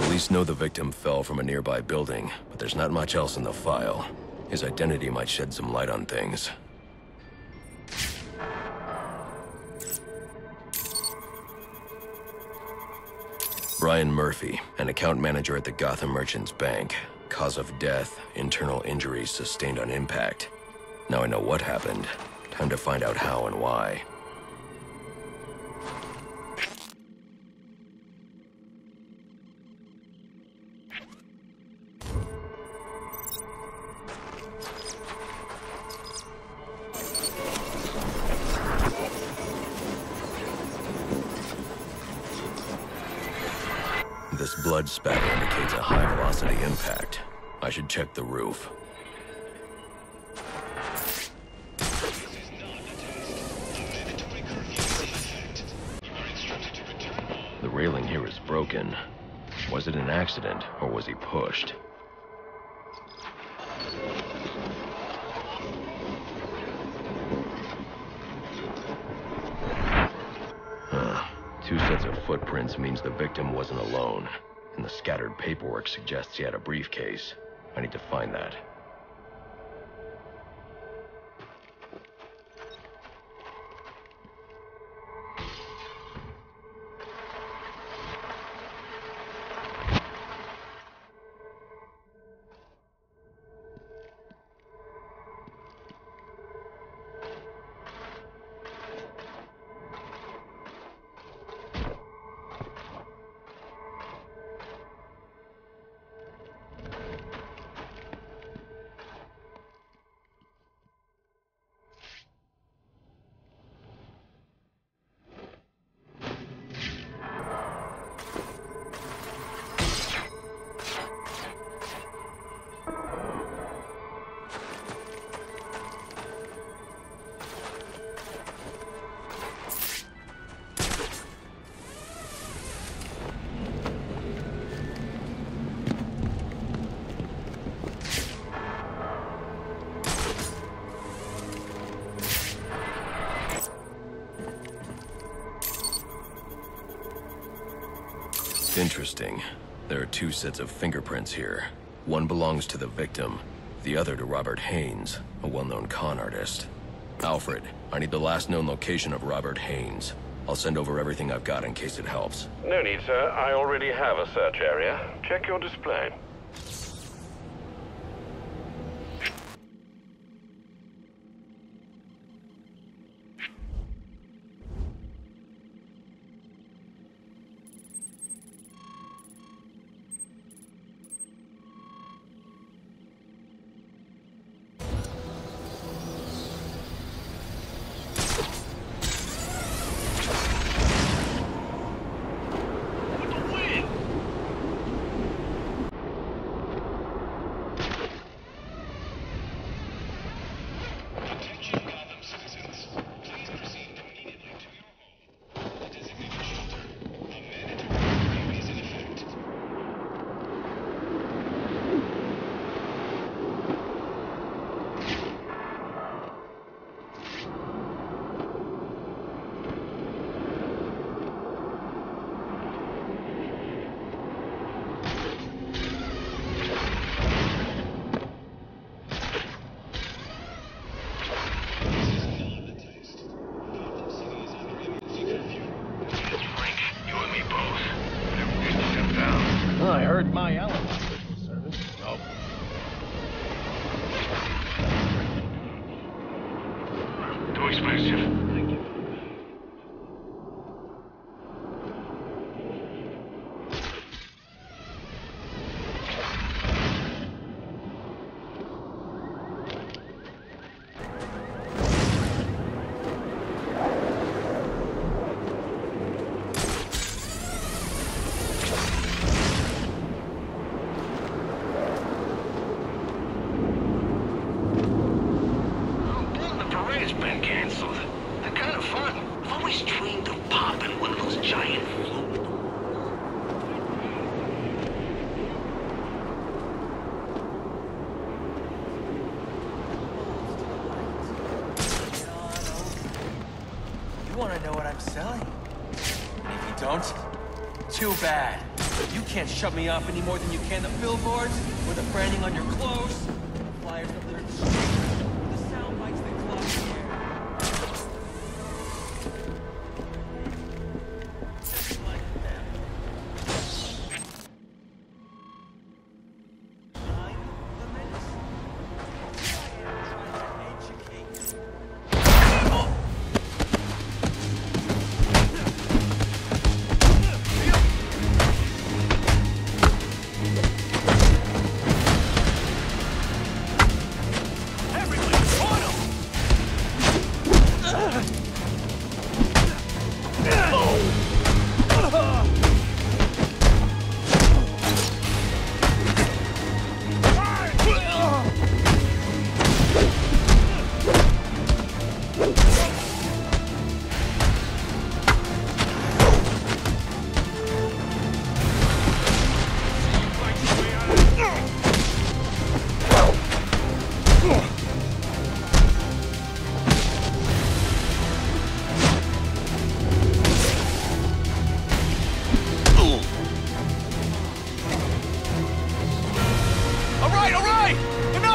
Police know the victim fell from a nearby building, but there's not much else in the file. His identity might shed some light on things. Brian Murphy, an account manager at the Gotham Merchants Bank. Cause of death, internal injuries sustained on impact. Now I know what happened. Time to find out how and why. This blood spatter indicates a high-velocity impact. I should check the roof. The railing here is broken. Was it an accident, or was he pushed? Footprints means the victim wasn't alone. And the scattered paperwork suggests he had a briefcase. I need to find that. Interesting. There are two sets of fingerprints here. One belongs to the victim, the other to Robert Haynes, a well-known con artist. Alfred, I need the last known location of Robert Haynes. I'll send over everything I've got in case it helps. No need, sir. I already have a search area. Check your display. Attention Gotham citizens. Please proceed immediately to your home. The designated shelter. A mandatory curfew is in effect. This is not the test. Gotham City is under emergency curfew. It's Frank. You and me both. Everything's shut down. I heard my Allen Popping one of those giant. You want to know what I'm selling? If you don't, too bad. You can't shut me off any more than you can the billboards, or the branding on your clothes,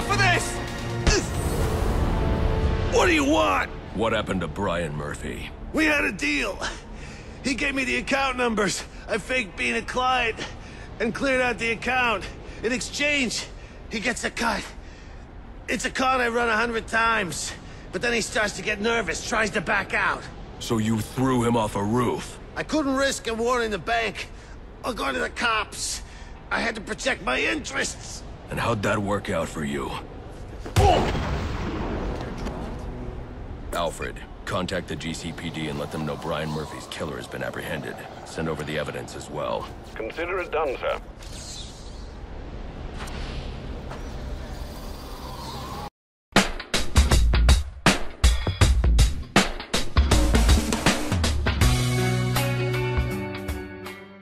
Enough of this! What do you want? What happened to Brian Murphy? We had a deal. He gave me the account numbers. I faked being a client and cleared out the account. In exchange, he gets a cut. It's a con I run a hundred times. But then he starts to get nervous, tries to back out. So you threw him off a roof? I couldn't risk him warning the bank or going to the cops. I had to protect my interests. And how'd that work out for you? Alfred, contact the GCPD and let them know Brian Murphy's killer has been apprehended. Send over the evidence as well. Consider it done, sir.